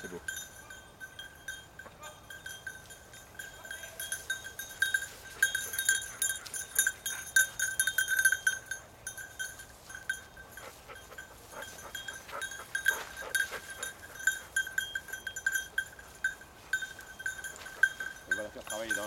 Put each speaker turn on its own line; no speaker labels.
c'est beau. On va la faire travailler dans le